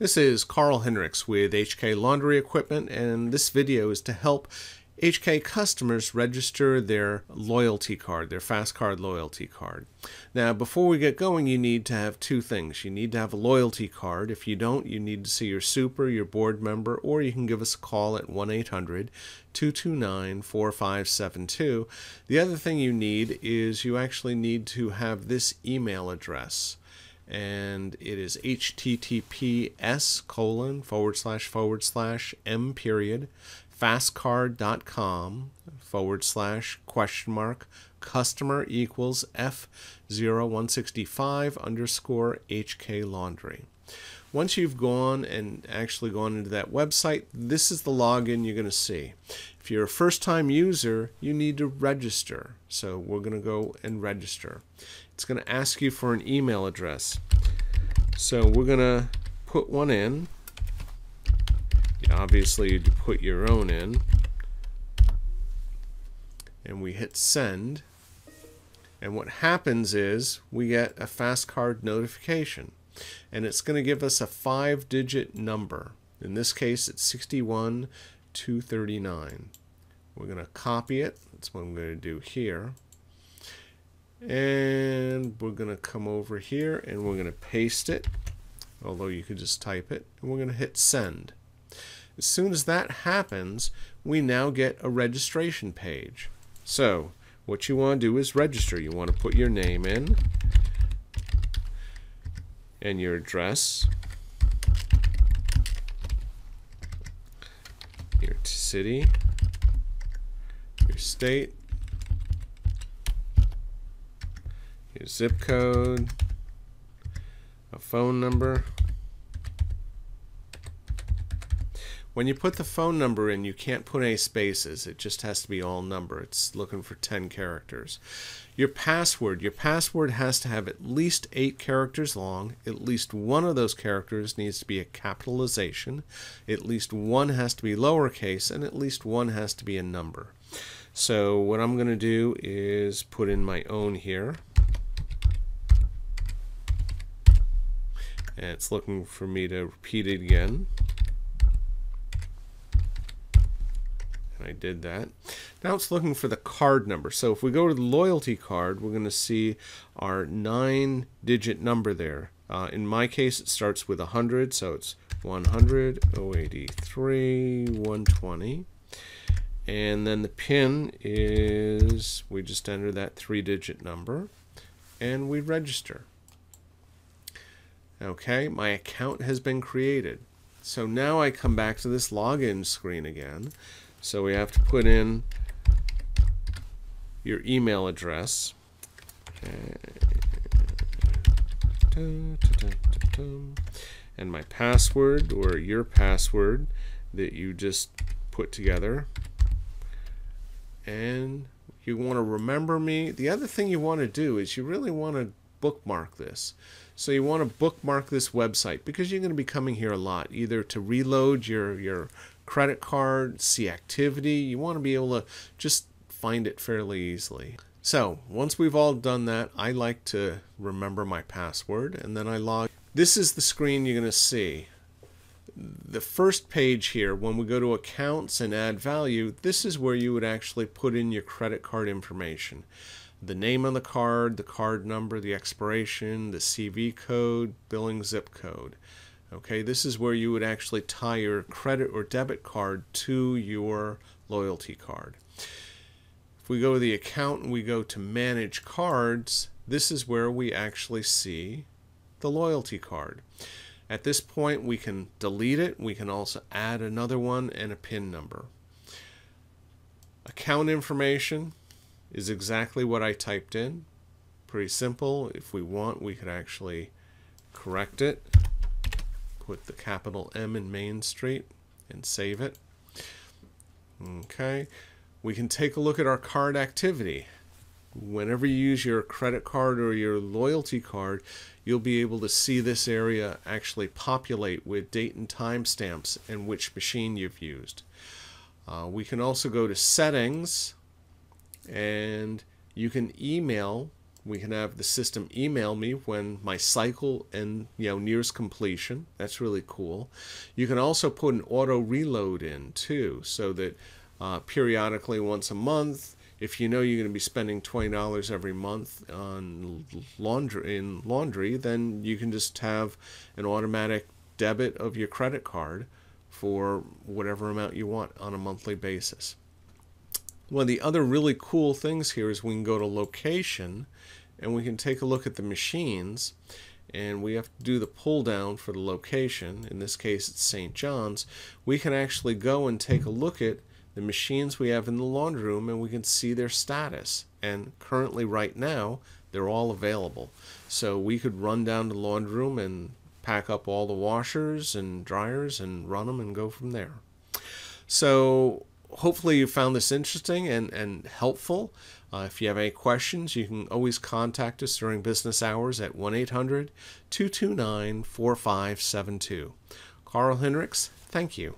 This is Karl Hinrichs with HK Laundry Equipment, and this video is to help HK customers register their loyalty card, their FasCard loyalty card. Now, before we get going, you need to have two things. You need to have a loyalty card. If you don't, you need to see your super, your board member, or you can give us a call at 1 800 229 4572. The other thing you need is you actually need to have this email address and it is https colon forward slash forward slash m period fascard.com forward slash question mark customer equals f0165 underscore hk laundry once you've gone and actually gone into that website, this is the login you're going to see. If you're a first time user, you need to register. So we're going to go and register. It's going to ask you for an email address. So we're going to put one in. Obviously, you'd put your own in. And we hit send. And what happens is we get a FasCard notification and it's going to give us a five digit number. In this case, it's 61239. We're going to copy it. That's what I'm going to do here. And we're going to come over here and we're going to paste it, although you could just type it, and we're going to hit send. As soon as that happens, we now get a registration page. So, what you want to do is register. You want to put your name in, and your address, your city, your state, your zip code, a phone number, When you put the phone number in, you can't put any spaces. It just has to be all number. It's looking for 10 characters. Your password. Your password has to have at least 8 characters long. At least one of those characters needs to be a capitalization. At least one has to be lowercase. And at least one has to be a number. So what I'm going to do is put in my own here. And it's looking for me to repeat it again. I did that. Now it's looking for the card number. So if we go to the loyalty card, we're going to see our nine digit number there. Uh, in my case, it starts with 100, so it's 100, 083, 120. And then the PIN is, we just enter that three digit number and we register. Okay, my account has been created. So now I come back to this login screen again. So we have to put in your email address. And my password or your password that you just put together. And you want to remember me. The other thing you want to do is you really want to bookmark this. So you want to bookmark this website because you're going to be coming here a lot, either to reload your, your credit card, see activity. You want to be able to just find it fairly easily. So once we've all done that, I like to remember my password and then I log. This is the screen you're going to see. The first page here, when we go to accounts and add value, this is where you would actually put in your credit card information. The name on the card, the card number, the expiration, the CV code, billing zip code. Okay, this is where you would actually tie your credit or debit card to your loyalty card. If we go to the account and we go to manage cards, this is where we actually see the loyalty card. At this point, we can delete it. We can also add another one and a PIN number. Account information is exactly what I typed in. Pretty simple. If we want, we could actually correct it put the capital M in Main Street and save it. Okay, we can take a look at our card activity. Whenever you use your credit card or your loyalty card, you'll be able to see this area actually populate with date and time stamps and which machine you've used. Uh, we can also go to settings and you can email We can have the system email me when my cycle and you know nears completion. That's really cool. You can also put an auto reload in too, so that uh, periodically once a month, if you know you're going to be spending twenty dollars every month on laundry in laundry, then you can just have an automatic debit of your credit card for whatever amount you want on a monthly basis. One of the other really cool things here is we can go to location and we can take a look at the machines and we have to do the pull down for the location. In this case, it's St. John's. We can actually go and take a look at the machines we have in the laundry room and we can see their status. And currently, right now, they're all available. So we could run down to the laundry room and pack up all the washers and dryers and run them and go from there. So hopefully you found this interesting and, and helpful. Uh, if you have any questions, you can always contact us during business hours at 1 800 229 4572. Karl Hinrichs, thank you.